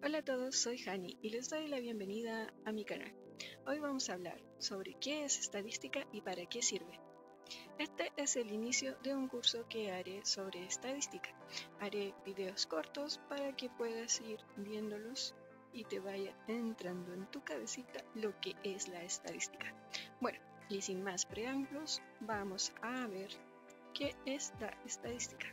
Hola a todos, soy Hani y les doy la bienvenida a mi canal. Hoy vamos a hablar sobre qué es estadística y para qué sirve. Este es el inicio de un curso que haré sobre estadística. Haré videos cortos para que puedas ir viéndolos y te vaya entrando en tu cabecita lo que es la estadística. Bueno, y sin más preámbulos, vamos a ver qué es la estadística.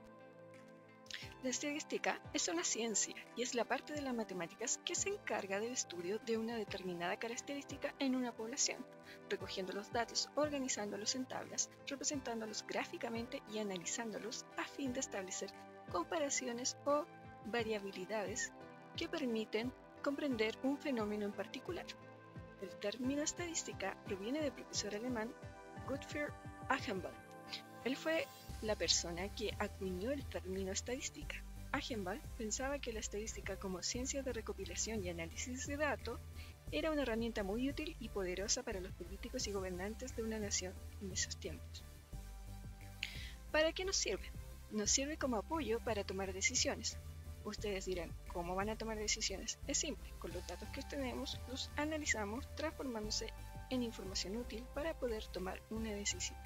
La estadística es una ciencia y es la parte de las matemáticas que se encarga del estudio de una determinada característica en una población, recogiendo los datos, organizándolos en tablas, representándolos gráficamente y analizándolos a fin de establecer comparaciones o variabilidades que permiten comprender un fenómeno en particular. El término estadística proviene del profesor alemán Gottfried Achenbach. Él fue la persona que acuñó el término estadística. Achenbach pensaba que la estadística como ciencia de recopilación y análisis de datos era una herramienta muy útil y poderosa para los políticos y gobernantes de una nación en esos tiempos. ¿Para qué nos sirve? Nos sirve como apoyo para tomar decisiones. Ustedes dirán, ¿cómo van a tomar decisiones? Es simple, con los datos que tenemos los analizamos transformándose en información útil para poder tomar una decisión.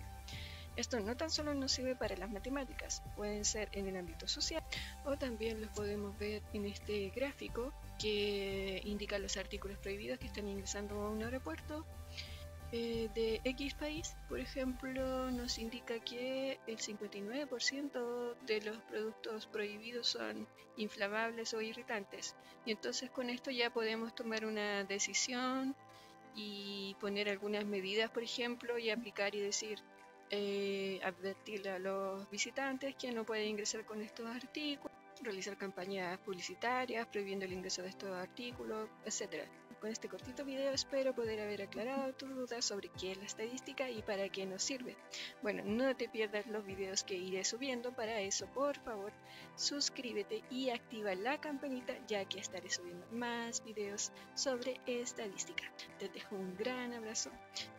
Esto no tan solo nos sirve para las matemáticas, pueden ser en el ámbito social o también los podemos ver en este gráfico que indica los artículos prohibidos que están ingresando a un aeropuerto eh, de X país, por ejemplo, nos indica que el 59% de los productos prohibidos son inflamables o irritantes. Y entonces con esto ya podemos tomar una decisión y poner algunas medidas, por ejemplo, y aplicar y decir, eh, advertirle a los visitantes que no puede ingresar con estos artículos, realizar campañas publicitarias prohibiendo el ingreso de estos artículos, etc. Con este cortito video espero poder haber aclarado tus dudas sobre qué es la estadística y para qué nos sirve. Bueno, no te pierdas los videos que iré subiendo, para eso por favor suscríbete y activa la campanita ya que estaré subiendo más videos sobre estadística. Te dejo un gran abrazo,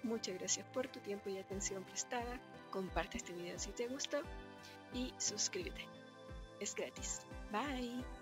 muchas gracias por tu tiempo y atención prestada, comparte este video si te gustó y suscríbete. Es gratis. Bye.